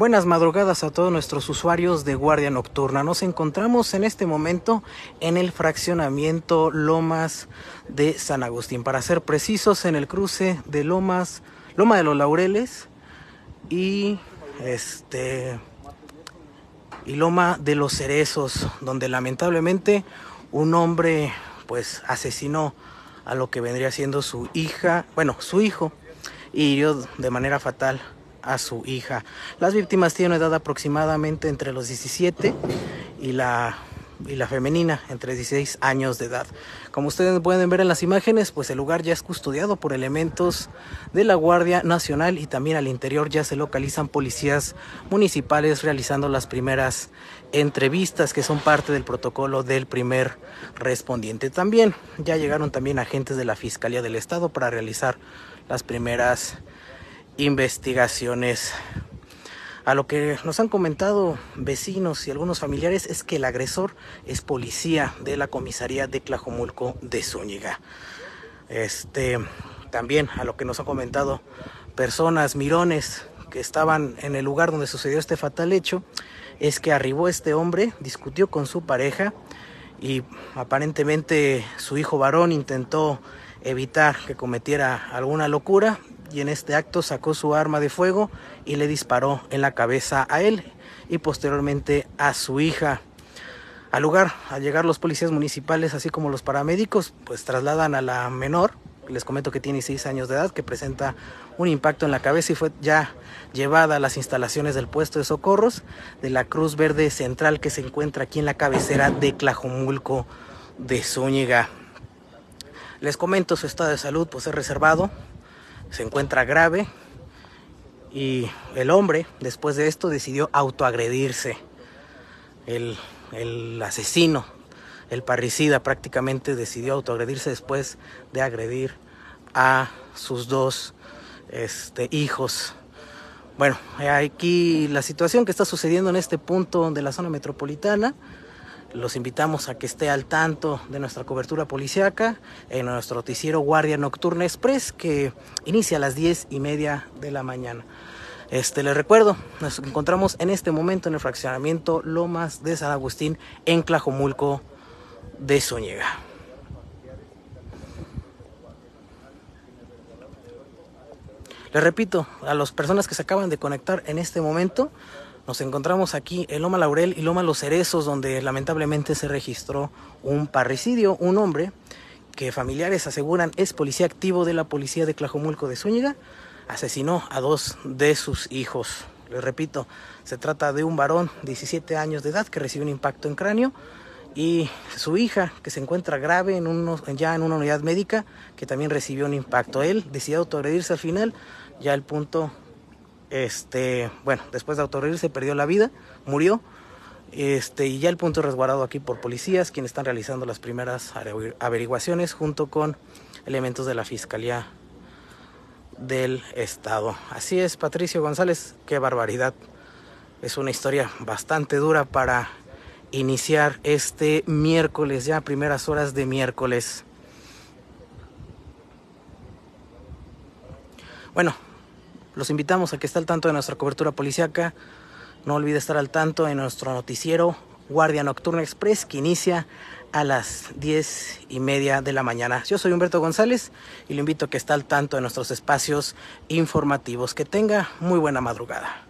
Buenas madrugadas a todos nuestros usuarios de Guardia Nocturna. Nos encontramos en este momento en el fraccionamiento Lomas de San Agustín. Para ser precisos, en el cruce de Lomas, Loma de los Laureles y este y Loma de los Cerezos, donde lamentablemente un hombre pues asesinó a lo que vendría siendo su hija, bueno, su hijo, y hirió de manera fatal a su hija. Las víctimas tienen edad aproximadamente entre los 17 y la y la femenina entre 16 años de edad. Como ustedes pueden ver en las imágenes, pues el lugar ya es custodiado por elementos de la Guardia Nacional y también al interior ya se localizan policías municipales realizando las primeras entrevistas que son parte del protocolo del primer respondiente. También ya llegaron también agentes de la Fiscalía del Estado para realizar las primeras investigaciones. A lo que nos han comentado vecinos y algunos familiares es que el agresor es policía de la comisaría de Tlajomulco de Zúñiga. Este, también a lo que nos han comentado personas, mirones que estaban en el lugar donde sucedió este fatal hecho, es que arribó este hombre, discutió con su pareja y aparentemente su hijo varón intentó evitar que cometiera alguna locura y en este acto sacó su arma de fuego y le disparó en la cabeza a él y posteriormente a su hija. Al lugar, al llegar los policías municipales, así como los paramédicos, pues trasladan a la menor, les comento que tiene 6 años de edad, que presenta un impacto en la cabeza y fue ya llevada a las instalaciones del puesto de socorros de la Cruz Verde Central que se encuentra aquí en la cabecera de Tlajomulco de Zúñiga. Les comento su estado de salud, pues es reservado, se encuentra grave y el hombre después de esto decidió autoagredirse. El, el asesino, el parricida prácticamente decidió autoagredirse después de agredir a sus dos este, hijos. Bueno, aquí la situación que está sucediendo en este punto de la zona metropolitana los invitamos a que esté al tanto de nuestra cobertura policiaca en nuestro noticiero Guardia Nocturna Express que inicia a las 10 y media de la mañana. Este, les recuerdo, nos encontramos en este momento en el fraccionamiento Lomas de San Agustín en Clajomulco de Zúñiga. Les repito, a las personas que se acaban de conectar en este momento, nos encontramos aquí en Loma Laurel y Loma Los Cerezos, donde lamentablemente se registró un parricidio, un hombre que familiares aseguran es policía activo de la policía de Tlajomulco de Zúñiga, asesinó a dos de sus hijos. Les repito, se trata de un varón de 17 años de edad que recibió un impacto en cráneo y su hija que se encuentra grave en ya en una unidad médica que también recibió un impacto. Él decidió autoagredirse al final, ya el punto este, bueno, después de se perdió la vida, murió. Este, y ya el punto resguardado aquí por policías, quienes están realizando las primeras averiguaciones junto con elementos de la Fiscalía del Estado. Así es, Patricio González, qué barbaridad. Es una historia bastante dura para iniciar este miércoles, ya primeras horas de miércoles. Bueno, los invitamos a que esté al tanto de nuestra cobertura policiaca. No olvide estar al tanto de nuestro noticiero Guardia Nocturna Express que inicia a las 10 y media de la mañana. Yo soy Humberto González y lo invito a que esté al tanto de nuestros espacios informativos. Que tenga muy buena madrugada.